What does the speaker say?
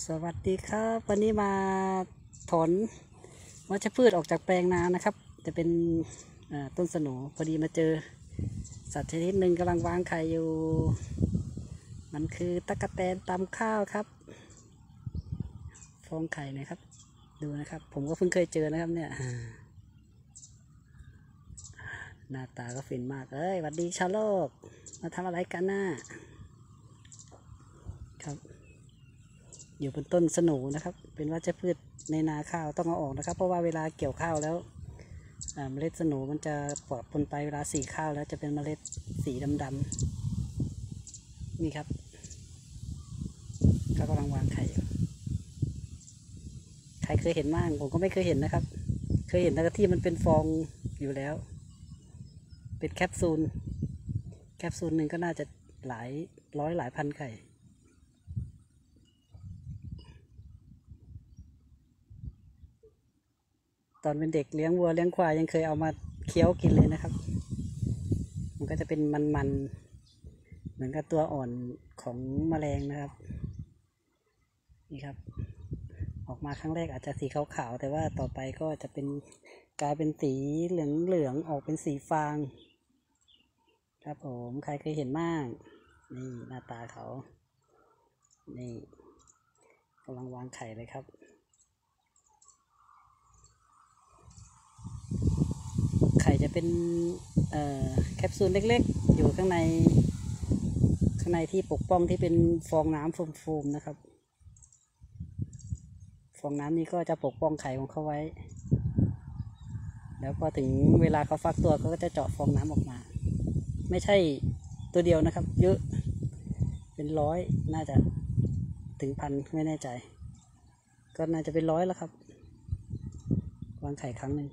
สวัสดีครับ วันนี้มาถอนวัชพืชออกจากแปลงนานะครับ จะเป็นต้นสนูพอดีมาเจอ สัตว์ชนิดหนึ่งกำลังวางไข่อยู่ มันคือตะกะแตนตำข้าวครับ ฟองไข่นะครับ ดูนะครับ ผมก็เพิ่งเคยเจอนะครับเนี่ย หน้าตาก็ฟินมากเอ้ยหวัดดีชาวโลก มาทำอะไรกันน่ะครับ อยู่บนต้นสนูนะครับ เป็นวัชพืชในนาข้าวต้องเอาออกนะครับ เพราะว่าเวลาเกี่ยวข้าวแล้วเมล็ดสนูมันจะปะปนไปเวลาสีข้าวแล้วจะเป็นเมล็ดสีดำๆนี่ครับเขากำลังวางไข่อยู่ใครเคยเห็นบ้างผมก็ไม่เคยเห็นนะครับ เคยเห็นแต่ที่มันเป็นฟองอยู่แล้ว เป็นแคปซูล แคปซูลหนึ่งก็น่าจะหลายร้อยหลายพันไข่ ตอนเป็นเด็กเลี้ยงวัวเลี้ยงควายยังเคยเอามาเคี้ยวกินเลยนะครับ มันก็จะเป็นมันๆ เหมือนกับตัวอ่อนของแมลงนะครับ นี่ครับ ออกมาครั้งแรกอาจจะสีขาวๆ แต่ว่าต่อไปก็จะเป็นกลายเป็นสีเหลืองๆ ออกเป็นสีฟาง ครับผมใครเคยเห็นบ้างนี่หน้าตาเขา นี่กำลังวางไข่เลยครับ ไข่จะเป็นแคปซูลเล็กๆ อยู่ข้างใน ข้างในที่ปกป้องที่เป็นฟองน้ำโฟมๆนะครับ ฟองน้ำนี้ก็จะปกป้องไข่ของเขาไว้ แล้วพอถึงเวลาเขาฟักตัวเขาก็จะเจาะฟองน้ำออกมา ไม่ใช่ตัวเดียวนะครับ เยอะเป็นร้อยน่าจะถึงพันไม่แน่ใจ ก็น่าจะเป็นร้อยแล้วครับวางไข่ครั้งหนึ่ง